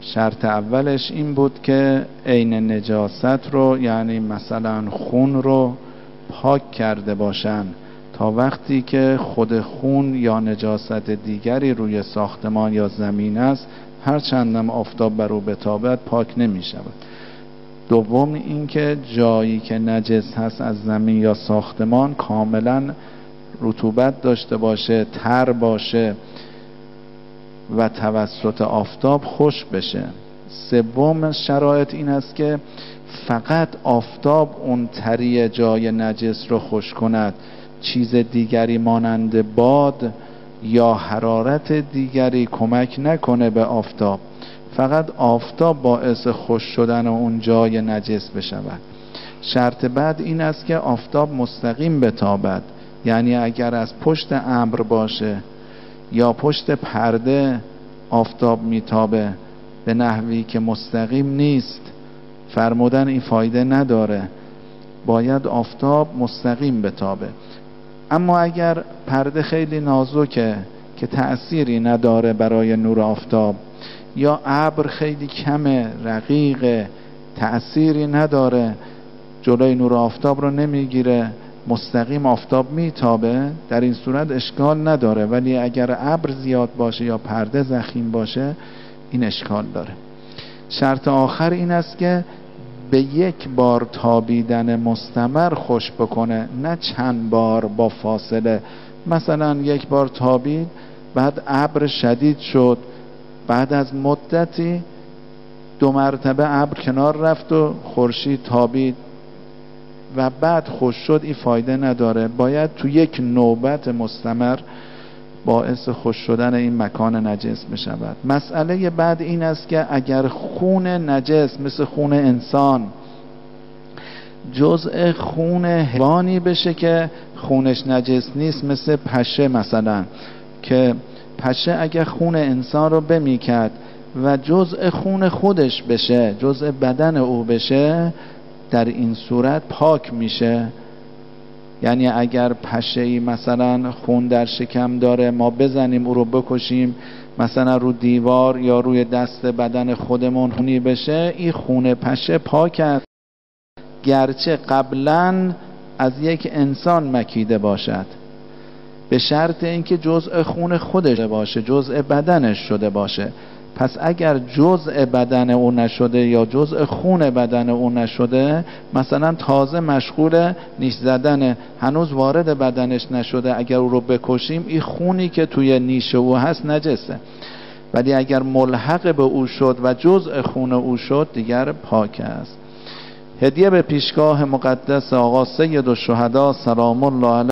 شرط اولش این بود که عین نجاست رو یعنی مثلا خون رو پاک کرده باشن. تا وقتی که خود خون یا نجاست دیگری روی ساختمان یا زمین است هر چندم آفتاب بر او بتابد پاک نمی شود. دوم اینکه جایی که نجس هست از زمین یا ساختمان کاملا رطوبت داشته باشه تر باشه. و توسط آفتاب خوش بشه. سوم شرایط این است که فقط آفتاب اون تری جای نجس رو خوش کند. چیز دیگری مانند باد یا حرارت دیگری کمک نکنه به آفتاب. فقط آفتاب باعث خوش شدن اون جای نجس بشود. شرط بعد این است که آفتاب مستقیم بتابد. یعنی اگر از پشت امر باشه یا پشت پرده آفتاب میتابه به نحوی که مستقیم نیست. فرمودن این فایده نداره. باید آفتاب مستقیم بتابه. اما اگر پرده خیلی نازکه که تأثیری نداره برای نور آفتاب یا ابر خیلی کمه رقیق تأثیری نداره جلوی نور آفتاب رو نمی‌گیره مستقیم آفتاب میتابه در این صورت اشکال نداره. ولی اگر ابر زیاد باشه یا پرده زخیم باشه این اشکال داره. شرط آخر این است که به یک بار تابیدن مستمر خوش بکنه نه چند بار با فاصله. مثلا یک بار تابید بعد ابر شدید شد. بعد از مدتی دو مرتبه ابر کنار رفت و خورشید تابید. و بعد خوش شد این فایده نداره. باید تو یک نوبت مستمر باعث خوش شدن این مکان نجس بشود. مسئله بعد این است که اگر خون نجس مثل خون انسان جزء خون حیوانی بشه که خونش نجس نیست مثل پشه مثلا که پشه اگر خون انسان رو بمیکد و جزء خون خودش بشه جزء بدن او بشه در این صورت پاک میشه. یعنی اگر پشه ای مثلا خون در شکم داره ما بزنیم او رو بکشیم مثلا رو دیوار یا روی دست بدن خودمون خونی بشه این خون پشه پاک است. گرچه قبلا از یک انسان مکیده باشد. به شرط اینکه جزء خون خودش باشه جزء بدنش شده باشه. پس اگر جزء بدن او نشده یا جزء خون بدن او نشده مثلا تازه مشغول نیش زدن هنوز وارد بدنش نشده اگر او رو بکشیم این خونی که توی نیش او هست نجسه. ولی اگر ملحق به او شد و جزء خون او شد دیگر پاک است. هدیه به پیشگاه مقدس آقا سید و شهدا سلام الله علیه.